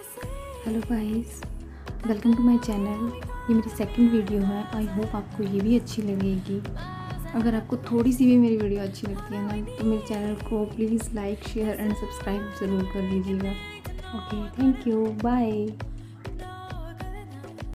Hello guys welcome to my channel ये मेरी second video है. आई होप आपको ये भी अच्छी लगेगी. अगर आपको थोड़ी सी भी मेरी वीडियो अच्छी लगती है ना तो मेरे चैनल को please like share and subscribe ज़रूर कर दीजिएगा. Okay thank you bye